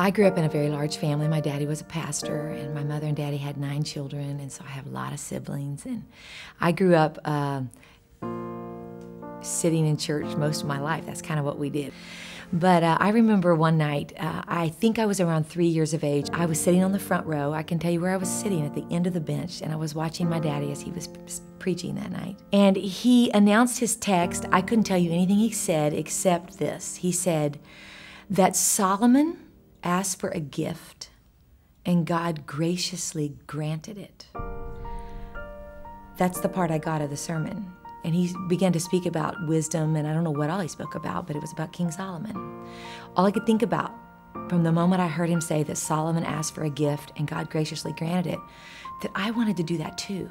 I grew up in a very large family. My daddy was a pastor, and my mother and daddy had nine children, and so I have a lot of siblings. And I grew up uh, sitting in church most of my life. That's kind of what we did. But uh, I remember one night, uh, I think I was around three years of age. I was sitting on the front row. I can tell you where I was sitting at the end of the bench, and I was watching my daddy as he was preaching that night. And he announced his text. I couldn't tell you anything he said except this. He said that Solomon asked for a gift, and God graciously granted it. That's the part I got of the sermon. And he began to speak about wisdom, and I don't know what all he spoke about, but it was about King Solomon. All I could think about from the moment I heard him say that Solomon asked for a gift and God graciously granted it, that I wanted to do that too.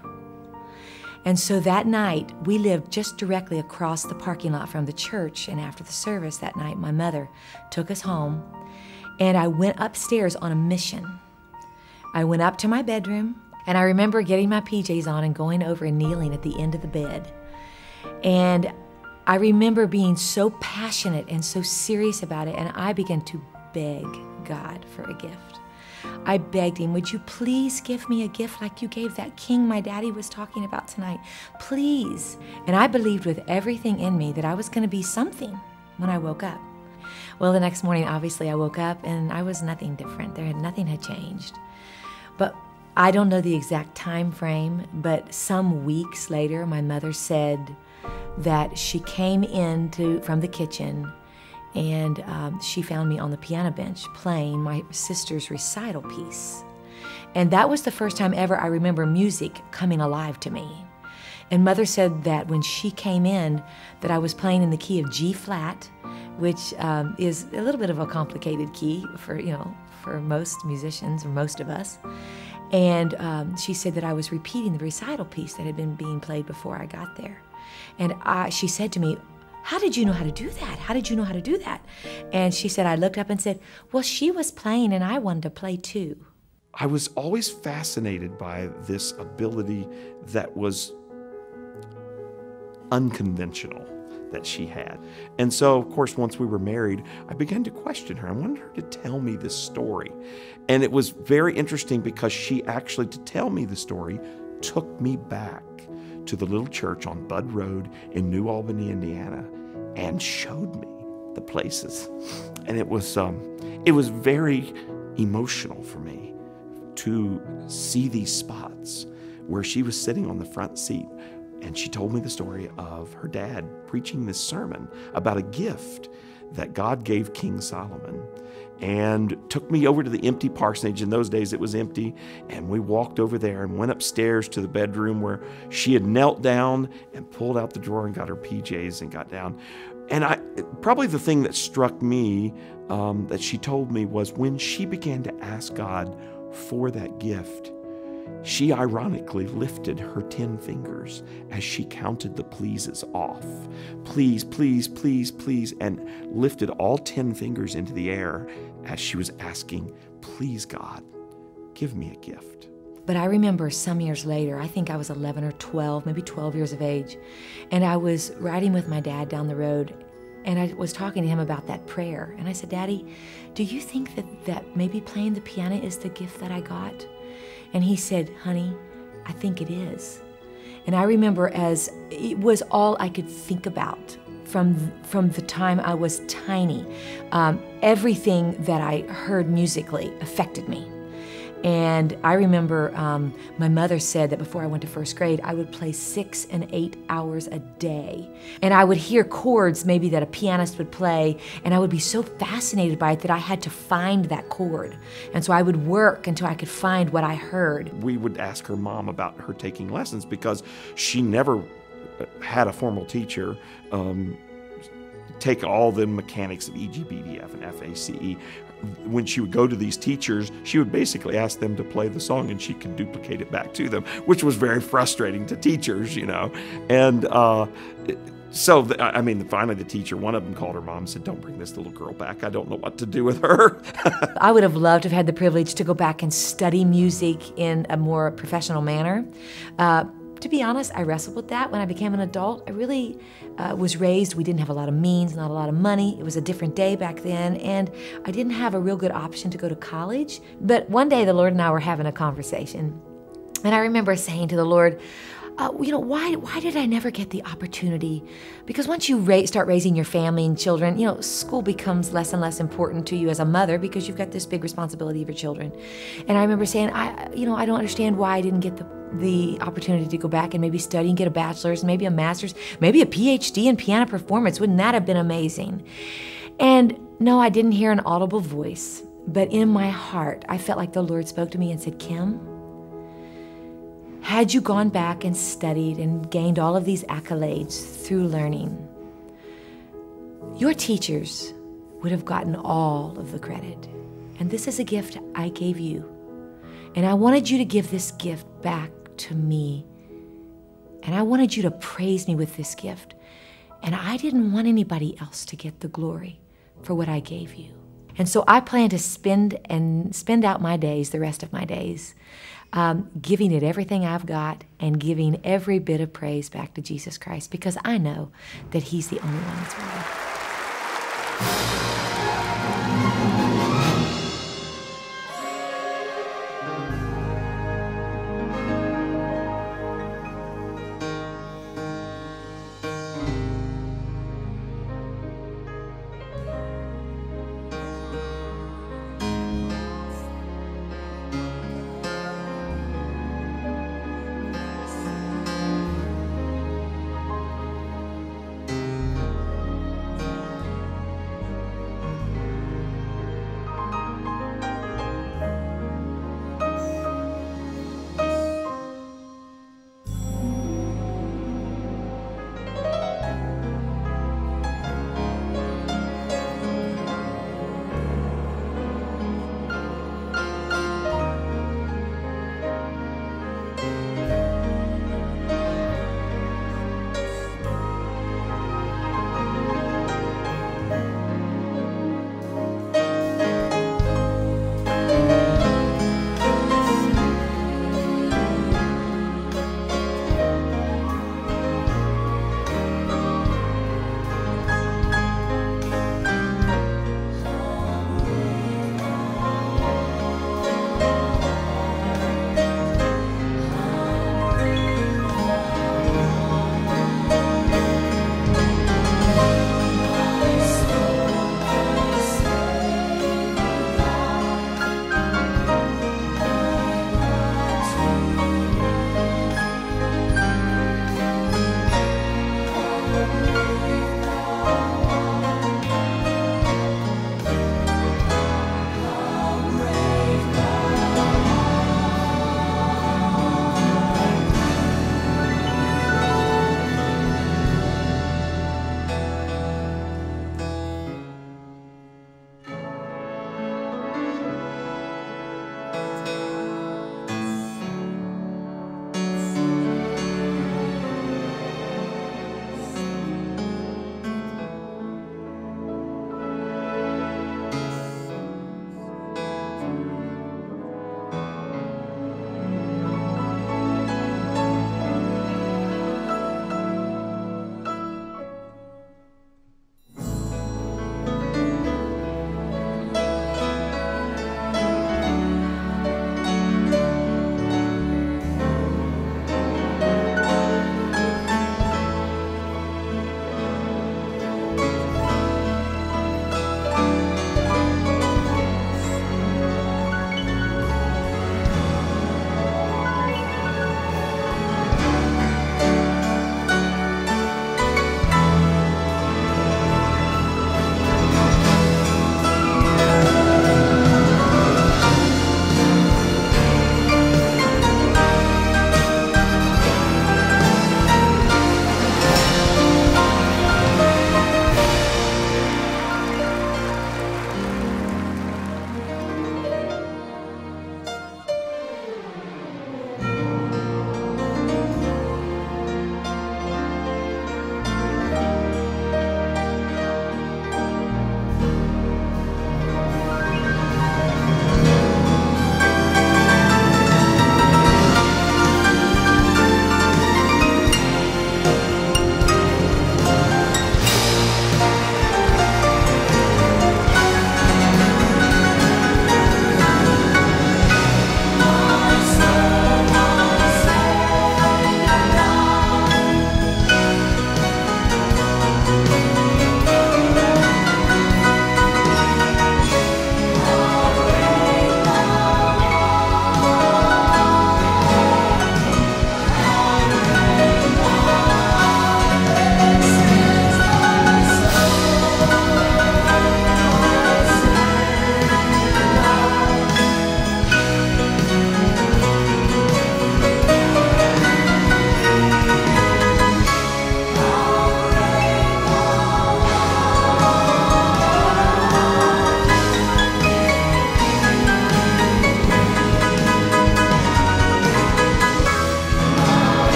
And so that night, we lived just directly across the parking lot from the church. And after the service that night, my mother took us home and I went upstairs on a mission. I went up to my bedroom, and I remember getting my PJs on and going over and kneeling at the end of the bed. And I remember being so passionate and so serious about it, and I began to beg God for a gift. I begged him, Would you please give me a gift like you gave that king my daddy was talking about tonight? Please. And I believed with everything in me that I was going to be something when I woke up. Well, the next morning, obviously, I woke up and I was nothing different. There had nothing had changed. But I don't know the exact time frame, but some weeks later, my mother said that she came in to, from the kitchen and um, she found me on the piano bench playing my sister's recital piece. And that was the first time ever I remember music coming alive to me. And mother said that when she came in, that I was playing in the key of G flat, which um, is a little bit of a complicated key for you know for most musicians or most of us. And um, she said that I was repeating the recital piece that had been being played before I got there. And I, she said to me, How did you know how to do that? How did you know how to do that? And she said, I looked up and said, Well, she was playing and I wanted to play too. I was always fascinated by this ability that was unconventional that she had. And so, of course, once we were married, I began to question her. I wanted her to tell me this story. And it was very interesting because she actually, to tell me the story, took me back to the little church on Budd Road in New Albany, Indiana, and showed me the places. And it was, um, it was very emotional for me to see these spots where she was sitting on the front seat and she told me the story of her dad preaching this sermon about a gift that God gave King Solomon and took me over to the empty parsonage. In those days, it was empty. And we walked over there and went upstairs to the bedroom where she had knelt down and pulled out the drawer and got her PJs and got down. And I probably the thing that struck me um, that she told me was when she began to ask God for that gift she ironically lifted her 10 fingers as she counted the pleases off. Please, please, please, please, and lifted all 10 fingers into the air as she was asking, Please, God, give me a gift. But I remember some years later, I think I was 11 or 12, maybe 12 years of age, and I was riding with my dad down the road, and I was talking to him about that prayer. And I said, Daddy, do you think that, that maybe playing the piano is the gift that I got? And he said, Honey, I think it is. And I remember as it was all I could think about from, from the time I was tiny. Um, everything that I heard musically affected me. And I remember um, my mother said that before I went to first grade, I would play six and eight hours a day. And I would hear chords maybe that a pianist would play, and I would be so fascinated by it that I had to find that chord. And so I would work until I could find what I heard. We would ask her mom about her taking lessons because she never uh, had a formal teacher. Um, take all the mechanics of EGBDF and FACE when she would go to these teachers, she would basically ask them to play the song and she could duplicate it back to them, which was very frustrating to teachers, you know. And uh, so, the, I mean, finally the teacher, one of them called her mom and said, Don't bring this little girl back. I don't know what to do with her. I would have loved to have had the privilege to go back and study music in a more professional manner. Uh, to be honest, I wrestled with that when I became an adult. I really uh, was raised, we didn't have a lot of means, not a lot of money. It was a different day back then, and I didn't have a real good option to go to college. But one day, the Lord and I were having a conversation, and I remember saying to the Lord, uh, you know, why why did I never get the opportunity? Because once you ra- start raising your family and children, you know, school becomes less and less important to you as a mother because you've got this big responsibility of your children. And I remember saying, I, you know, I don't understand why I didn't get the the opportunity to go back and maybe study and get a bachelor's, maybe a master's, maybe a PhD in piano performance. Wouldn't that have been amazing? And no, I didn't hear an audible voice, but in my heart, I felt like the Lord spoke to me and said, Kim, had you gone back and studied and gained all of these accolades through learning, your teachers would have gotten all of the credit. And this is a gift I gave you. And I wanted you to give this gift back to me. And I wanted you to praise me with this gift. And I didn't want anybody else to get the glory for what I gave you. And so I plan to spend and spend out my days, the rest of my days, um, giving it everything I've got and giving every bit of praise back to Jesus Christ because I know that He's the only one that's worthy.